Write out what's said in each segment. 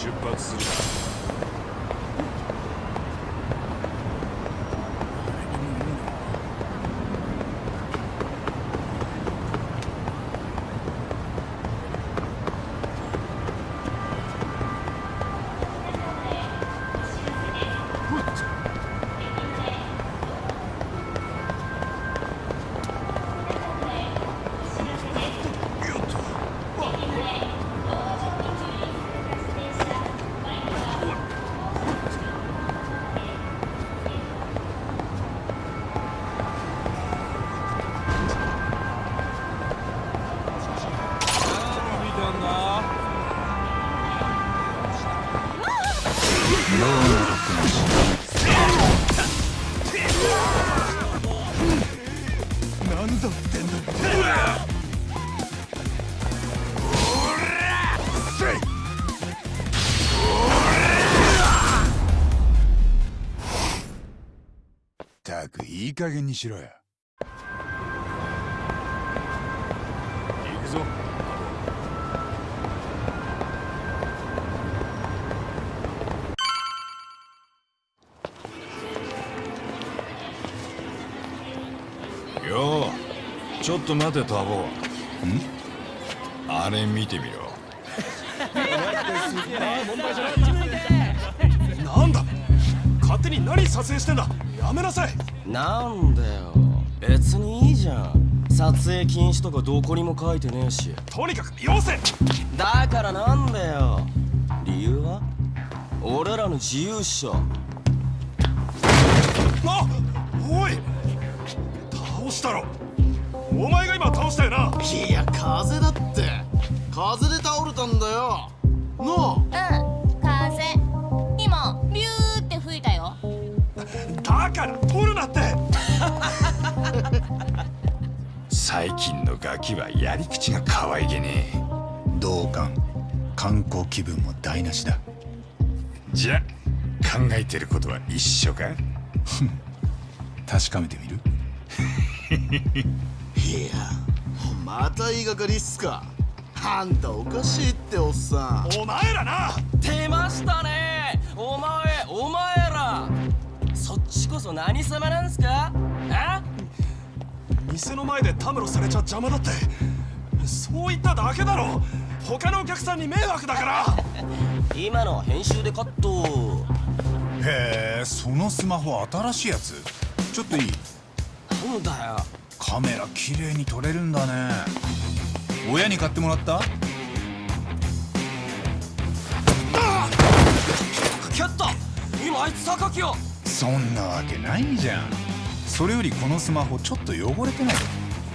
出発する。加減にしろよ行くぞ。ようちょっと待てタボ。ん？あれ見てみろ。なんだ？勝手に何撮影してんだ？やめなさいなんだよ。別にいいじゃん。撮影禁止とかどこにも書いてねえし。とにかくよせだからなんだよ。理由は？俺らの自由っしょ。あおい。倒したろ。お前が今倒したよな。いや風だって。風で倒れたんだよ。なうんだから取るなって。最近のガキはやり口が可愛げねえ。同感。観光気分も台無しだ。じゃ考えてることは一緒か？確かめてみる？いやまた言いがかりっすか。あんたおかしいっておっさん。お前らな。出ましたね何様なんすか？あ店の前でたむろされちゃ邪魔だって。そう言っただけだろ。他のお客さんに迷惑だから。今のは編集でカット。へえそのスマホ新しいやつ。ちょっといい？なんだよ。カメラ綺麗に撮れるんだね。親に買ってもらった？キャット今あいつ榊をそんなわけないじゃん。それよりこのスマホちょっと汚れてない？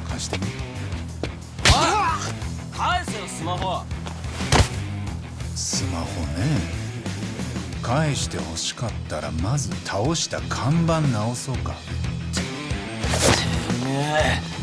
貸してみ。おい返せよスマホ。スマホね。返して欲しかったらまず倒した看板直そうか。てめえ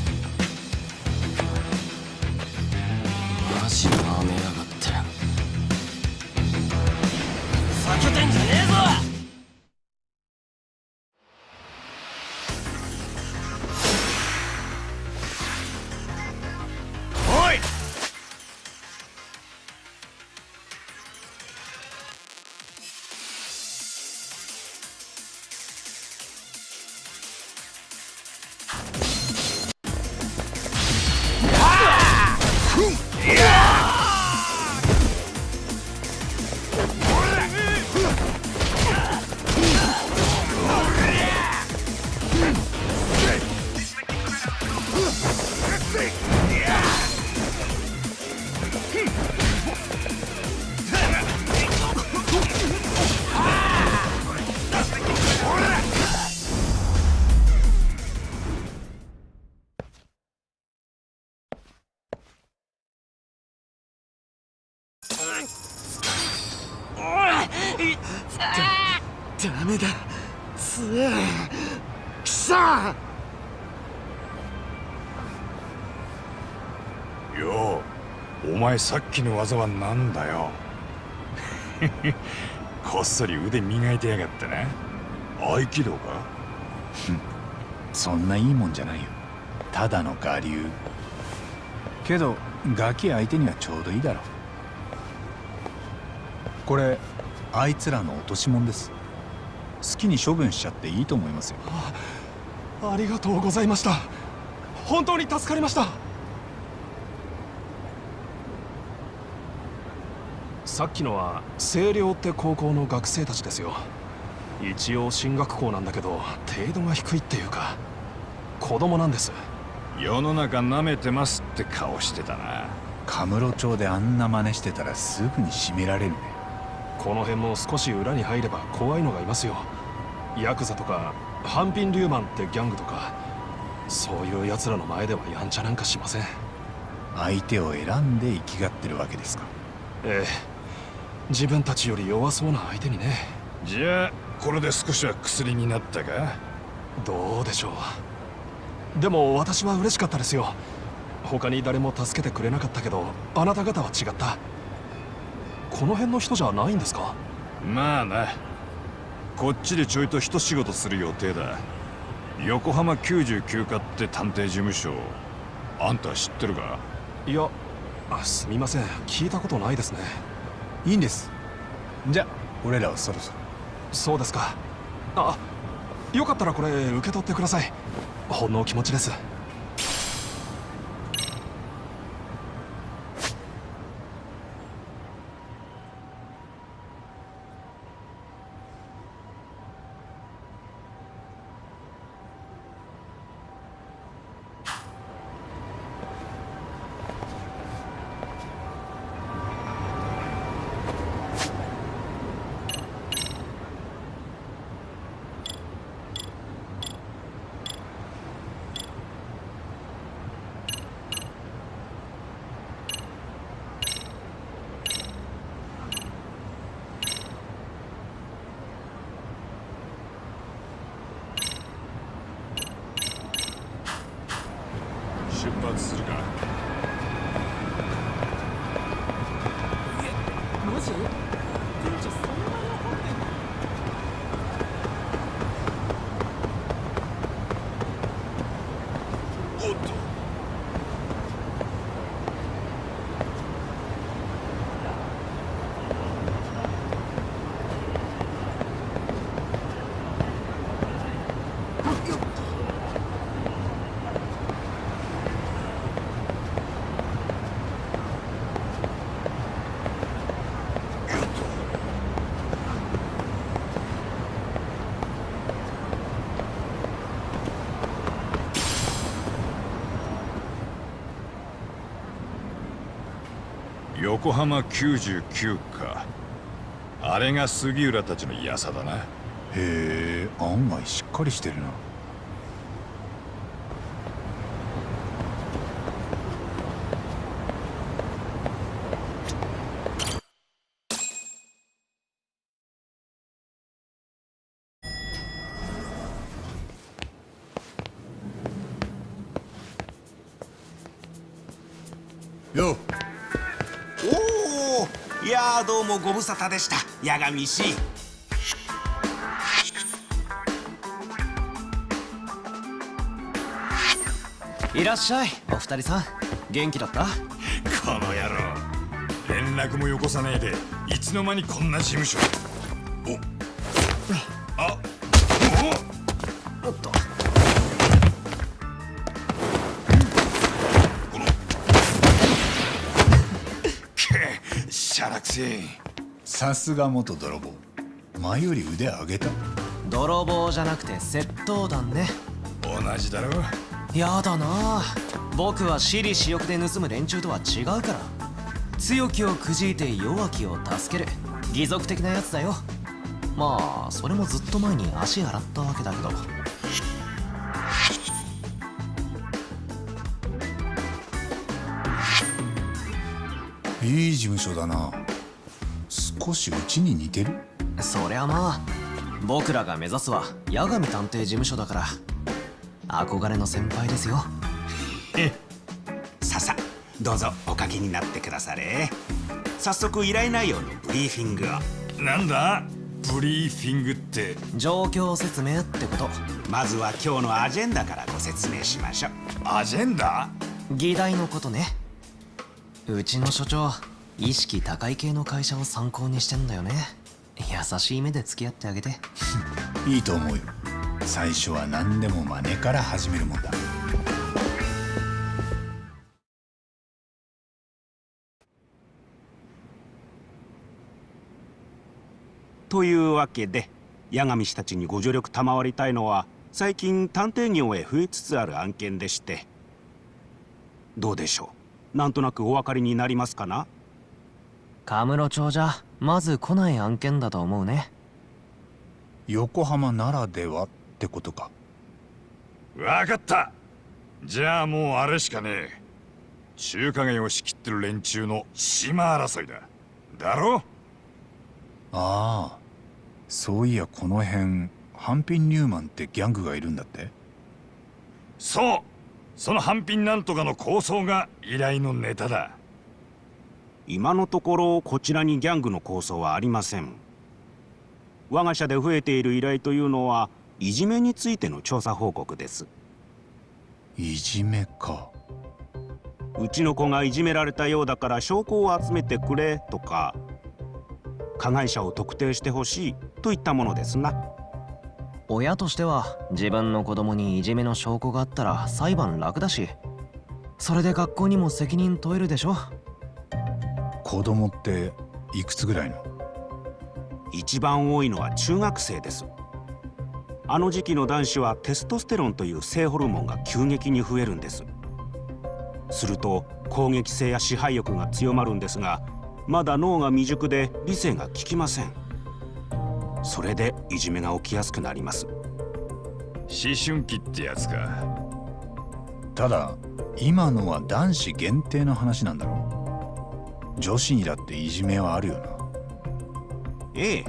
前さっきの技は何だよ？こっそり腕磨いてやがったな合気道か？そんないいもんじゃないよ。ただの我流。けどガキ相手にはちょうどいいだろ。これあいつらの落とし物です。好きに処分しちゃっていいと思いますよ。ありがとうございました。本当に助かりましたさっきのは清涼って高校の学生たちですよ。一応進学校なんだけど程度が低いっていうか子供なんです。世の中舐めてますって顔してたな。カムロ町であんな真似してたらすぐに締められるね。この辺の少し裏に入れば怖いのがいますよ。ヤクザとかハンピン・リューマンってギャングとかそういう奴らの前ではやんちゃなんかしません。相手を選んで生きがってるわけですか。ええ自分たちより弱そうな相手にね。じゃあこれで少しは薬になったか？どうでしょう。でも私は嬉しかったですよ。他に誰も助けてくれなかったけどあなた方は違った。この辺の人じゃないんですか？まあな。こっちでちょいと一仕事する予定だ。横浜99課って探偵事務所。あんた知ってるか？いやあすみません。聞いたことないですねいいんです。じゃ俺らはそろそろ。そうですか。あよかったらこれ受け取ってください。ほんの気持ちです。横浜99か。あれが杉浦たちのやさだな。へえ案外しっかりしてるな。無沙汰でした。八神氏いらっしゃいお二人さん。元気だった？この野郎。連絡もよこさねえでいつの間にこんな事務所。お。あお。っと。けしゃらくせえさすが元泥棒。前より腕上げた。泥棒じゃなくて窃盗団ね。同じだろやだな。僕は私利私欲で盗む連中とは違うから。強きをくじいて弱きを助ける。義賊的なやつだよ。まあそれもずっと前に足洗ったわけだけど。いい事務所だな少しうちに似てる？そりゃまあ。僕らが目指すは八神探偵事務所だから。憧れの先輩ですよ。ささどうぞおかけになってくだされ。早速依頼内容のブリーフィングを。なんだ？ブリーフィングって。状況説明ってこと。まずは今日のアジェンダからご説明しましょう。アジェンダ？議題のことね。うちの所長意識高い系の会社を参考にしてんだよね。優しい目で付き合ってあげて。いいと思うよ。最初は何でも真似から始めるもんだ。というわけで八神氏たちにご助力賜りたいのは最近探偵業へ増えつつある案件でして。どうでしょう？なんとなくお分かりになりますかな？カムロ町じゃまず来ない案件だと思うね。横浜ならではってことか。わかった。じゃあもうあれしかねえ。中華街を仕切ってる連中の島争いだ。だろ？ああそういやこの辺ハンピン・ニューマンってギャングがいるんだって？そう。その半品なんとかの構想が依頼のネタだ今のところこちらにギャングの構想はありません。我が社で増えている依頼というのはいじめについての調査報告です。いじめか。うちの子がいじめられたようだから証拠を集めてくれとか加害者を特定してほしいといったものですな。親としては自分の子供にいじめの証拠があったら裁判楽だしそれで学校にも責任問えるでしょ子供っていくつぐらいの？一番多いのは中学生です。あの時期の男子はテストステロンという性ホルモンが急激に増えるんです。すると攻撃性や支配欲が強まるんですがまだ脳が未熟で理性が効きません。それでいじめが起きやすくなります。思春期ってやつか。ただ今のは男子限定の話なんだろ女子にだっていじめはあるよな。ええ。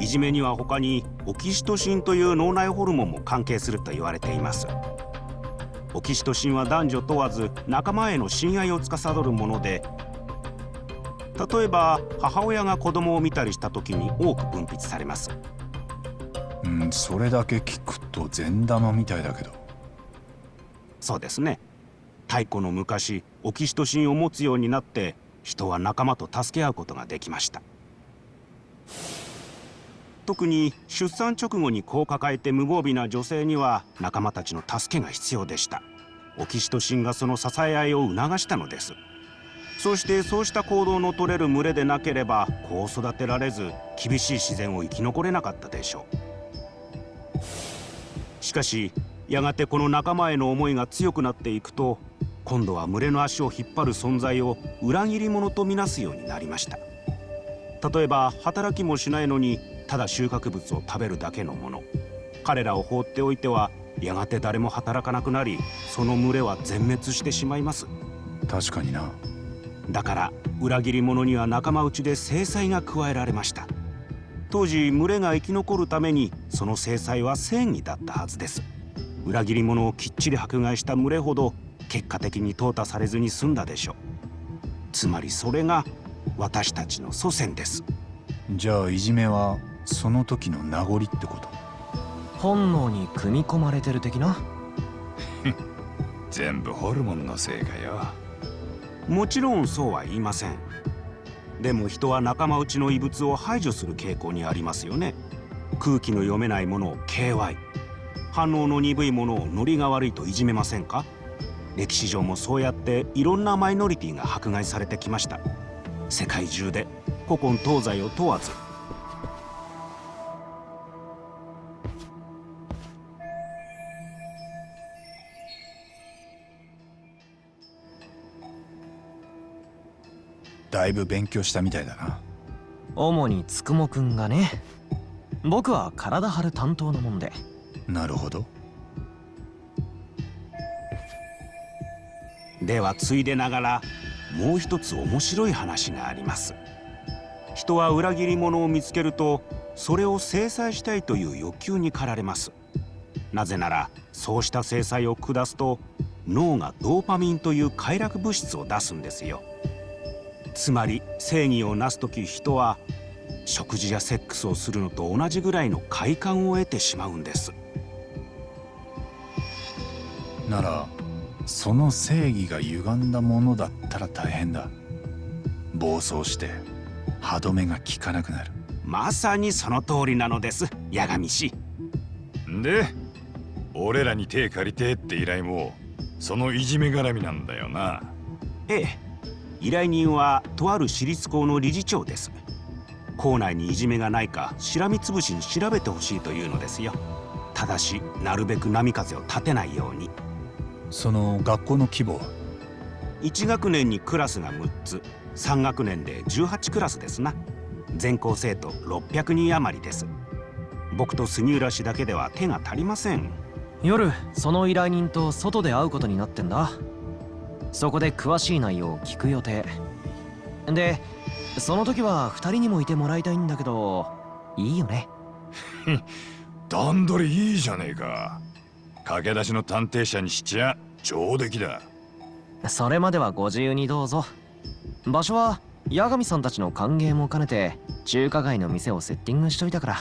いじめには他にオキシトシンという脳内ホルモンも関係すると言われています。オキシトシンは男女問わず仲間への親愛を司るもので例えば母親が子供を見たりした時に多く分泌されます。うんそれだけ聞くと善玉みたいだけど。そうですね。太古の昔オキシトシンを持つようになって人は仲間と助け合うことができました。特に出産直後に子を抱えて無防備な女性には仲間たちの助けが必要でした。オキシトシンがその支え合いを促したのです。そしてそうした行動の取れる群れでなければ子を育てられず厳しい自然を生き残れなかったでしょう。しかしやがてこの仲間への思いが強くなっていくと今度は群れの足を引っ張る存在を裏切り者とみなすようになりました。例えば働きもしないのにただ収穫物を食べるだけのもの。彼らを放っておいてはやがて誰も働かなくなりその群れは全滅してしまいます。確かにな。だから裏切り者には仲間内で制裁が加えられました。当時群れが生き残るためにその制裁は正義だったはずです。裏切り者をきっちり迫害した群れほど結果的に淘汰されずに済んだでしょう。つまりそれが私たちの祖先です。じゃあいじめはその時の名残ってこと？本能に組み込まれてる的な？全部ホルモンのせいかよ。もちろんそうは言いません。でも人は仲間内の異物を排除する傾向にありますよね。空気の読めないものを KY 反応の鈍いものをノリが悪いといじめませんか？歴史上もそうやっていろんなマイノリティが迫害されてきました。世界中で古今東西を問わず。だいぶ勉強したみたいだな。主につくもくんがね。僕は体張る担当のもんで。なるほどではついでながらもう一つ面白い話があります。人は裏切り者を見つけるとそれを制裁したいという欲求に駆られます。なぜならそうした制裁を下すと脳がドーパミンという快楽物質を出すんですよ。つまり正義をなす時人は食事やセックスをするのと同じぐらいの快感を得てしまうんです。ならその正義が歪んだものだったら大変だ。暴走して歯止めが効かなくなる。まさにその通りなのです八神氏。で俺らに手借りてって依頼もそのいじめ絡みなんだよな。ええ。依頼人はとある私立校の理事長です。校内にいじめがないかしらみつぶしに調べてほしいというのですよ。ただしなるべく波風を立てないようにその学校の規模は？1学年にクラスが6つ。3学年で18クラスですな。全校生徒600人余りです。僕と杉浦氏だけでは手が足りません。夜その依頼人と外で会うことになってんだ。そこで詳しい内容を聞く予定。でその時は2人にもいてもらいたいんだけどいいよね。段取りいいじゃねえか駆け出しの探偵社にしちゃ上出来だ。それまではご自由にどうぞ。場所は八神さんたちの歓迎も兼ねて中華街の店をセッティングしといたから。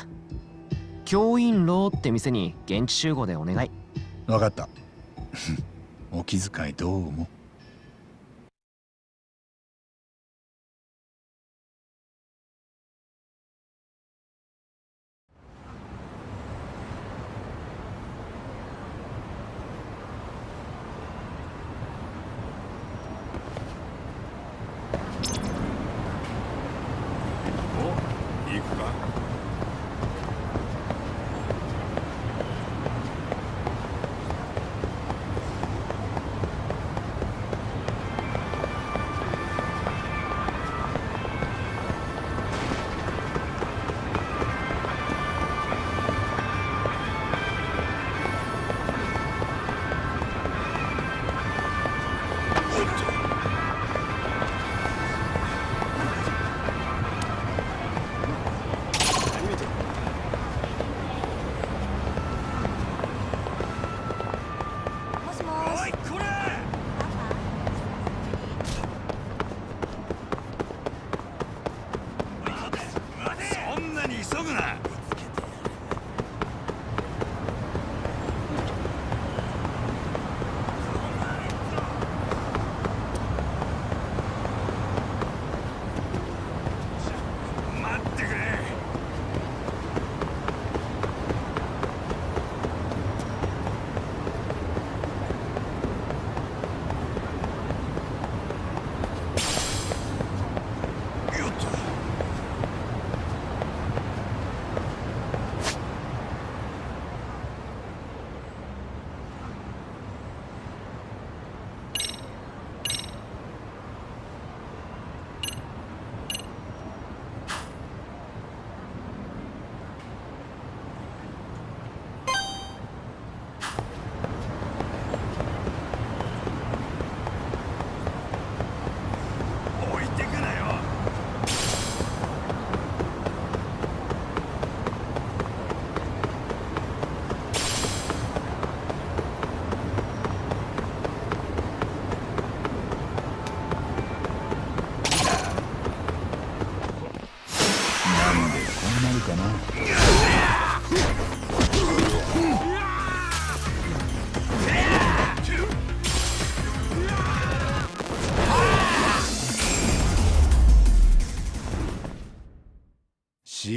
教員楼って店に現地集合でお願い。分かった。お気遣いどうも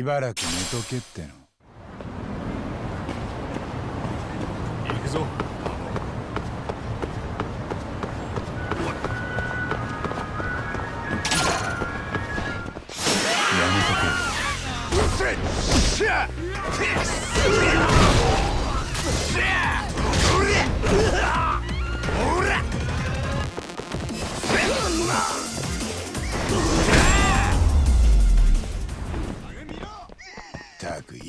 ばらく寝とけっての。行くぞ。やめとけ。ったく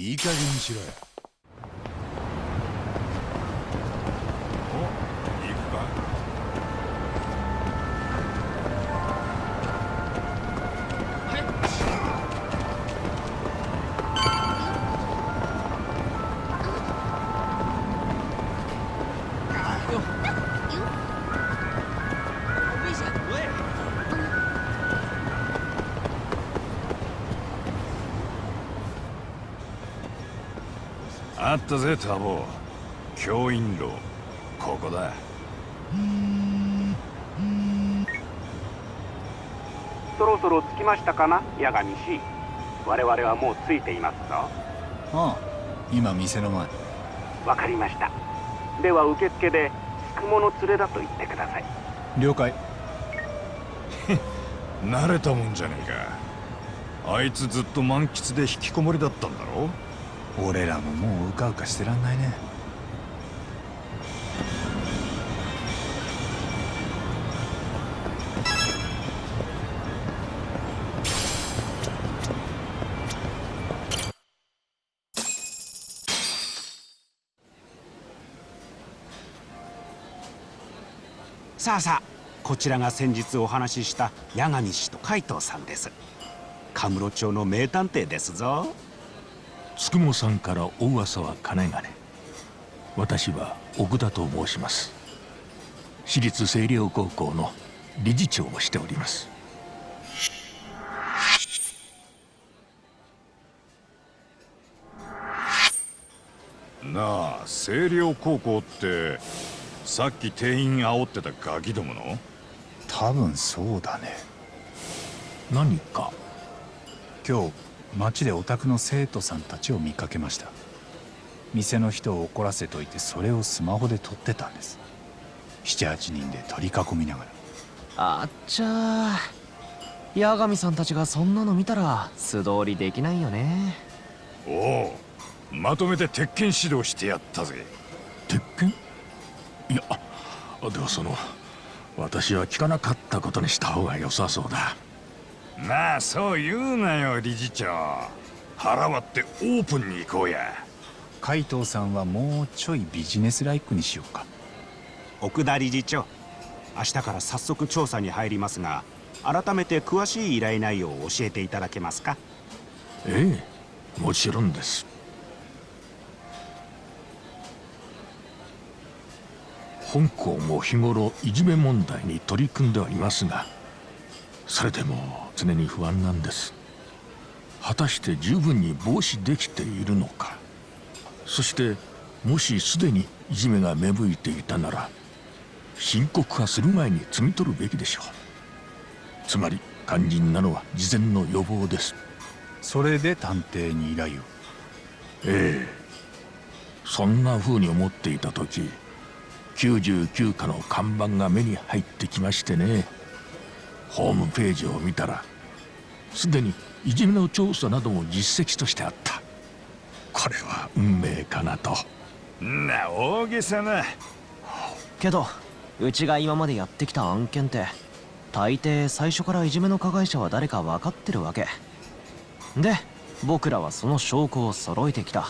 いい加減にしろよ。あったぜタボ。教員楼。ここだ。そろそろ着きましたかな八神氏我々はもう着いていますぞ。ああ今店の前。わかりました。では受付で雲の連れだと言ってください。了解。慣れたもんじゃねえか。あいつずっと満喫で引きこもりだったんだろ？俺らももううかうかしてらんないね。さあさあこちらが先日お話しした八神氏と海藤さんです。カムロ町の名探偵ですぞ。つくもさんからお噂はかねがね。私は奥田と申します。私立星稜高校の理事長をしております。なあ星稜高校ってさっき店員煽ってたガキどもの？多分そうだね。何か？今日町でお宅の生徒さんたちを見かけました。店の人を怒らせといてそれをスマホで撮ってたんです。78人で取り囲みながら。あっちゃー。八神さんたちがそんなの見たら素通りできないよね。おおまとめて鉄拳指導してやったぜ。鉄拳？いやではその私は聞かなかったことにした方が良さそうだまあそう言うなよ理事長。腹割ってオープンに行こうや。海藤さんはもうちょいビジネスライクにしようか。奥田理事長明日から早速調査に入りますが改めて詳しい依頼内容を教えていただけますか？ええもちろんです。本校も日頃いじめ問題に取り組んではいますがそれでも常に不安なんです。果たして十分に防止できているのか。そしてもしすでにいじめが芽吹いていたなら深刻化する前に摘み取るべきでしょう。つまり肝心なのは事前の予防です。それで探偵に依頼を。ええ。そんな風に思っていた時99課の看板が目に入ってきましてねホームページを見たらすでにいじめの調査なども実績としてあった。これは運命かなと。んな大げさな。けどうちが今までやってきた案件って大抵最初からいじめの加害者は誰か分かってるわけ。で僕らはその証拠を揃えてきた。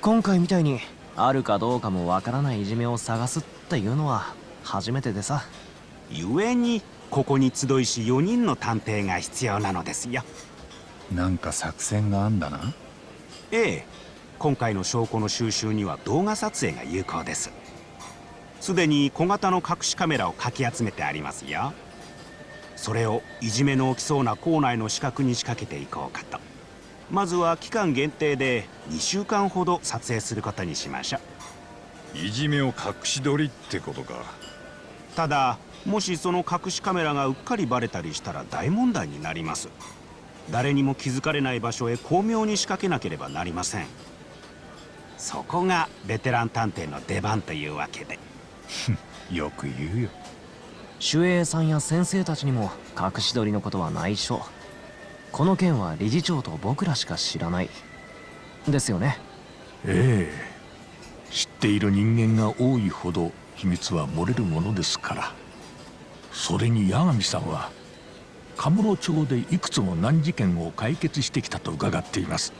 今回みたいにあるかどうかもわからないいじめを探すっていうのは初めてでさ。故にここに集いし4人の探偵が必要なのですよ。なんか作戦があんだな。ええ。今回の証拠の収集には動画撮影が有効です。すでに小型の隠しカメラをかき集めてありますよ。それをいじめの起きそうな校内の死角に仕掛けていこうかと。まずは期間限定で2週間ほど撮影することにしましょう。いじめを隠し撮りってことか。ただもしその隠しカメラがうっかりバレたりしたら大問題になります。誰にも気づかれない場所へ巧妙に仕掛けなければなりません。そこがベテラン探偵の出番というわけで。よく言うよ。守衛さんや先生たちにも隠し撮りのことは内緒この件は理事長と僕らしか知らない。ですよね。ええ。知っている人間が多いほど秘密は漏れるものですからそれに八神さんはカムロ町でいくつも難事件を解決してきたと伺っています。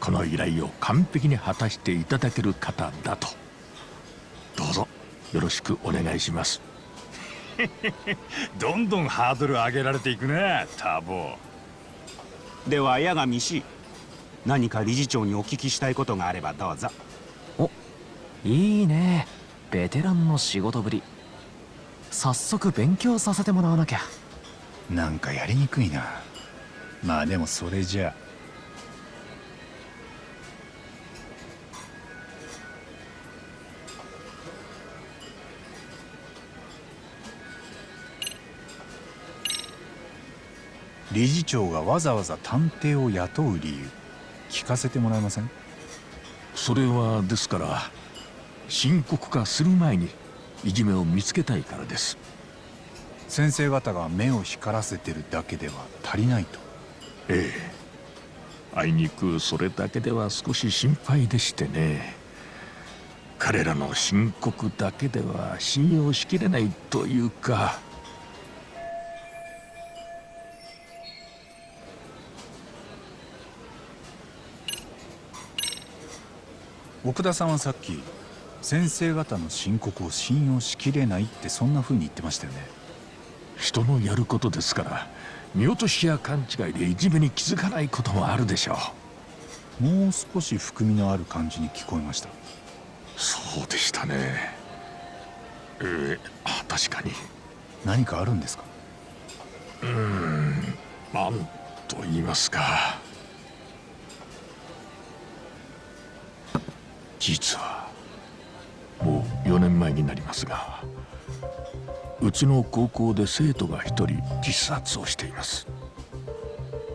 この依頼を完璧に果たしていただける方だと。どうぞよろしくお願いします。どんどんハードル上げられていくなタボ。では八神氏何か理事長にお聞きしたいことがあればどうぞ。おいいね。ベテランの仕事ぶり早速勉強させてもらわなきゃ。なんかやりにくいな。まあでもそれじゃ。あ理事長がわざわざ探偵を雇う理由聞かせてもらえません？それはですから深刻化する前にいじめを見つけたいからです。先生方が目を光らせてるだけでは足りないと。ええ。あいにくそれだけでは少し心配でしてね。彼らの申告だけでは信用しきれないというか。奥田さんはさっき先生方の申告を信用しきれないってそんな風に言ってましたよね。人のやることですから見落としや勘違いでいじめに気づかないこともあるでしょう。もう少し含みのある感じに聞こえました。そうでしたね。えー、あ確かに。何かあるんですか？うーん何と言いますか。実は4年前になりますがうちの高校で生徒が一人自殺をしています。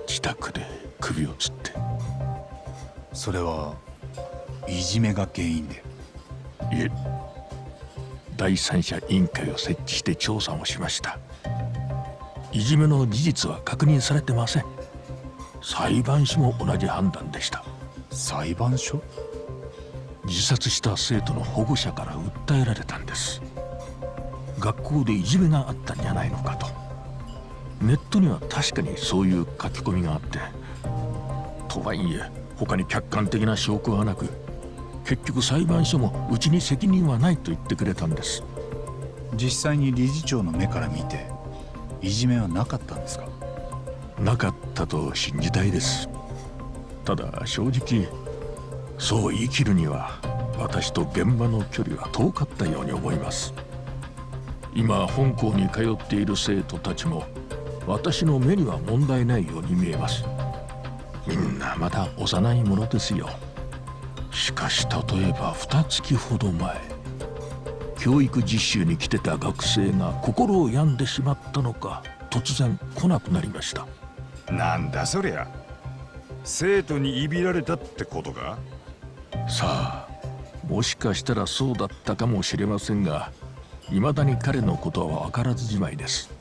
自宅で首を吊って。それはいじめが原因で？いえ第三者委員会を設置して調査をしました。いじめの事実は確認されてません。裁判所も同じ判断でした。裁判所？自殺した生徒の保護者から訴えられたんです。学校でいじめがあったんじゃないのかと。ネットには確かにそういう書き込みがあって。とはいえ他に客観的な証拠はなく結局裁判所もうちに責任はないと言ってくれたんです。実際に理事長の目から見ていじめはなかったんですか？なかったと信じたいです。ただ正直そう言い切るには私と現場の距離は遠かったように思います。今本校に通っている生徒たちも私の目には問題ないように見えます。みんなまだ幼いものですよ。しかし例えば二月ほど前教育実習に来てた学生が心を病んでしまったのか突然来なくなりました。なんだそりゃ。生徒にいびられたってことか？さあもしかしたらそうだったかもしれませんが未だに彼のことは分からずじまいです。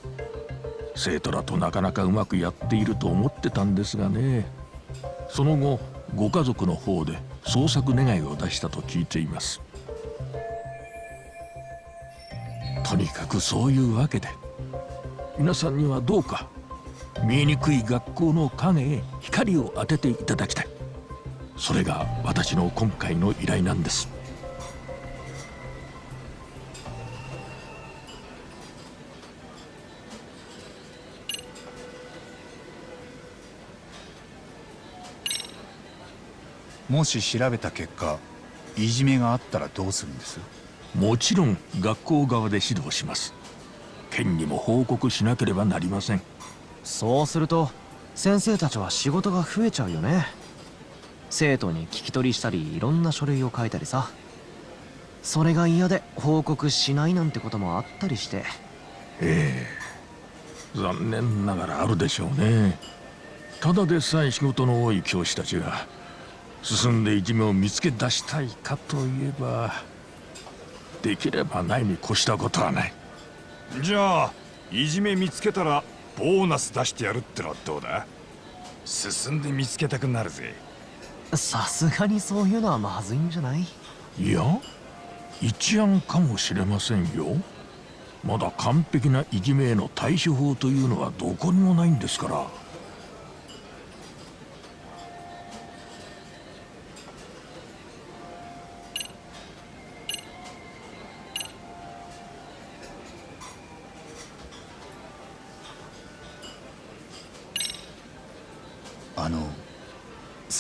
生徒らとなかなかうまくやっていると思ってたんですがね。その後ご家族の方で捜索願いを出したと聞いています。とにかくそういうわけで皆さんにはどうか見えにくい学校の影へ光を当てていただきたい。それが私の今回の依頼なんです。もし調べた結果いじめがあったらどうするんです？もちろん学校側で指導します。県にも報告しなければなりません。そうすると先生たちは仕事が増えちゃうよね生徒に聞き取りしたりいろんな書類を書いたりさ。それが嫌で報告しないなんてこともあったりして。ええ。残念ながらあるでしょうね。ただでさえ仕事の多い教師たちが進んでいじめを見つけ出したいかといえばできればないに越したことはない。じゃあいじめ見つけたらボーナス出してやるってのはどうだ？進んで見つけたくなるぜさすがにそういうのはまずいんじゃない？いや一案かもしれませんよ。まだ完璧ないじめへの対処法というのはどこにもないんですから。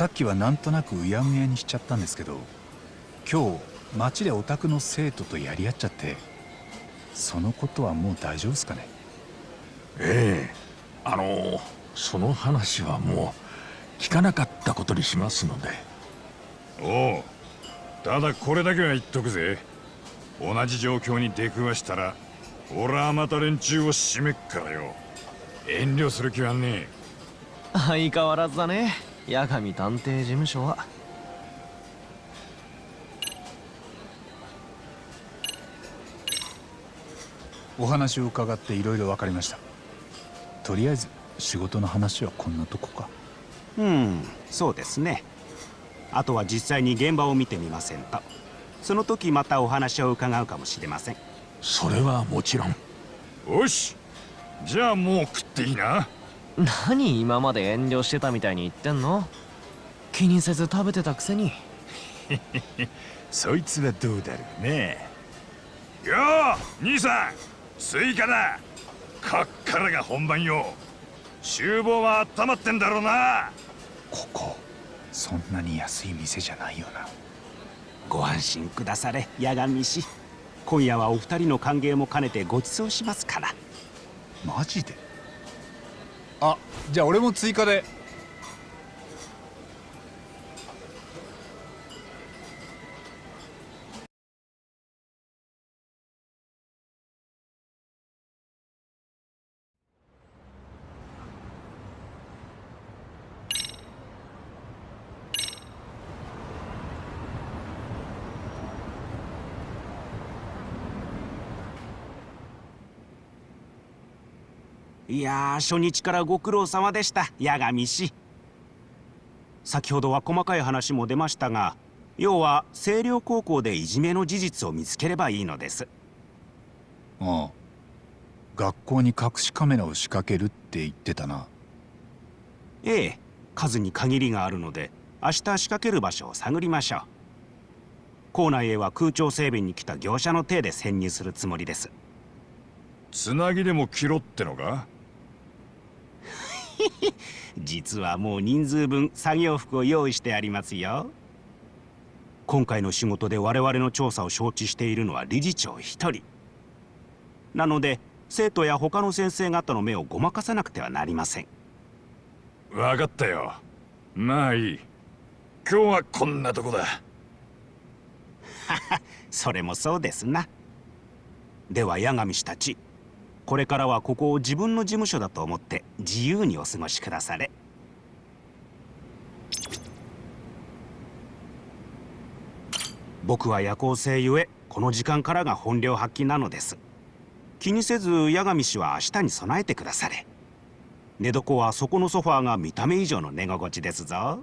さっきはなんとなくうやむやにしちゃったんですけど今日街でオタクの生徒とやり合っちゃってそのことはもう大丈夫ですかね？ええ。あのその話はもう聞かなかったことにしますので。おう。ただこれだけは言っとくぜ。同じ状況に出くわしたら俺はまた連中を締めっからよ。遠慮する気はねえ。相変わらずだね八神探偵事務所は。お話を伺っていろいろ分かりました。とりあえず仕事の話はこんなとこか。うんそうですね。あとは実際に現場を見てみませんと。その時またお話を伺うかもしれません。それはもちろん。よし。じゃあもう食っていいな何今まで遠慮してたみたいに言ってんの？気にせず食べてたくせに。そいつはどうだろうね。よう兄さんスイカだ。こっからが本番よ。厨房は温まってんだろうな。ここそんなに安い店じゃないよな。ご安心くだされ八神氏今夜はお二人の歓迎も兼ねてご馳走しますから。マジで？あじゃあ俺も追加で。やー初日からご苦労様でした。八神氏先ほどは細かい話も出ましたが要は星稜高校でいじめの事実を見つければいいのです。ああ。学校に隠しカメラを仕掛けるって言ってたな。ええ数に限りがあるので明日仕掛ける場所を探りましょう。校内へは空調整備に来た業者の手で潜入するつもりです。つなぎでも切ろってのか？実はもう人数分作業服を用意してありますよ。今回の仕事で我々の調査を承知しているのは理事長一人。なので生徒や他の先生方の目をごまかさなくてはなりません。分かったよ。まあいい。今日はこんなとこだ。それもそうですな。では八神氏たちこれからはここを自分の事務所だと思って自由にお過ごしくだされ。僕は夜行性ゆえこの時間からが本領発揮なのです。気にせず八神氏は明日に備えてくだされ。寝床はそこのソファーが見た目以上の寝心地ですぞ。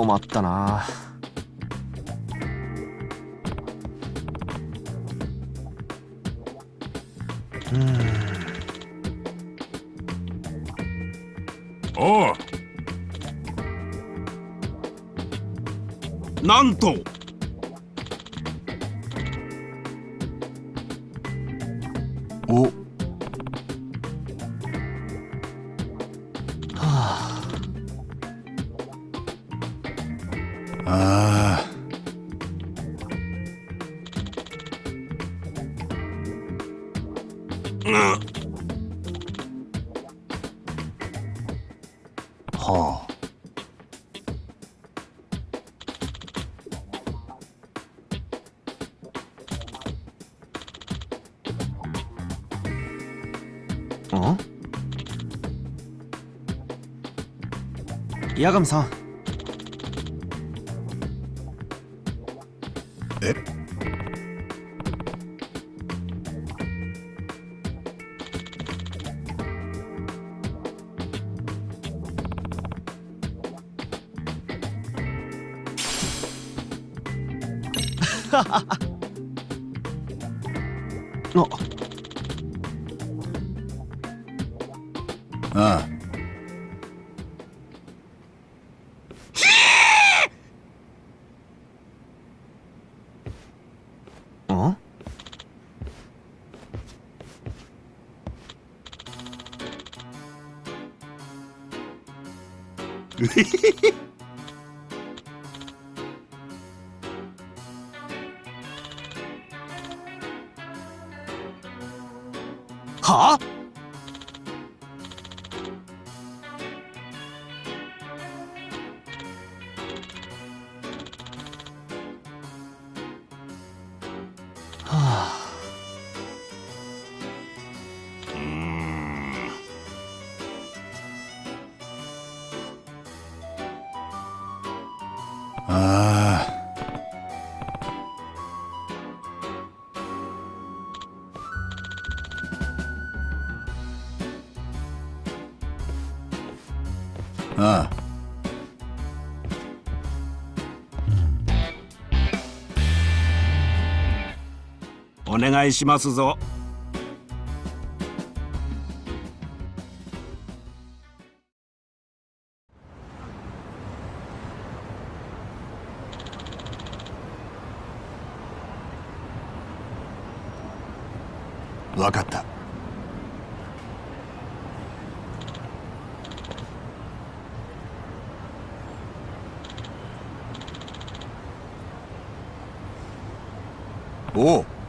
困ったな。うん。おう。なんと。ああはあん八はあ願いしますぞ。わかった。おう。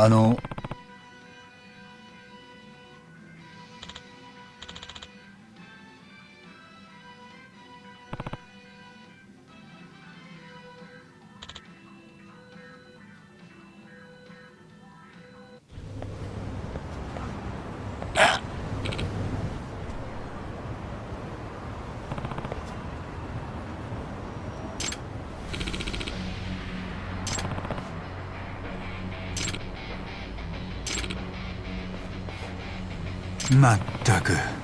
あのまったく。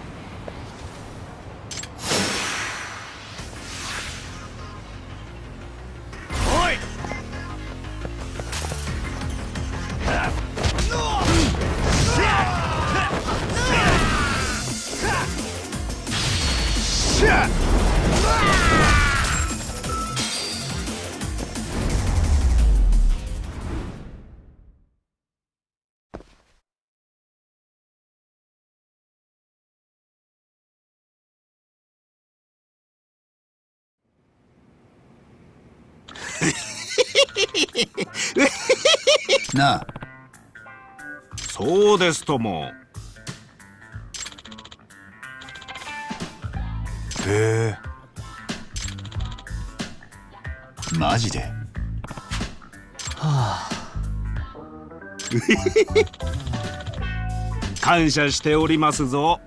な。そうですとも。へえ。マジで？はあ。感謝しておりますぞ。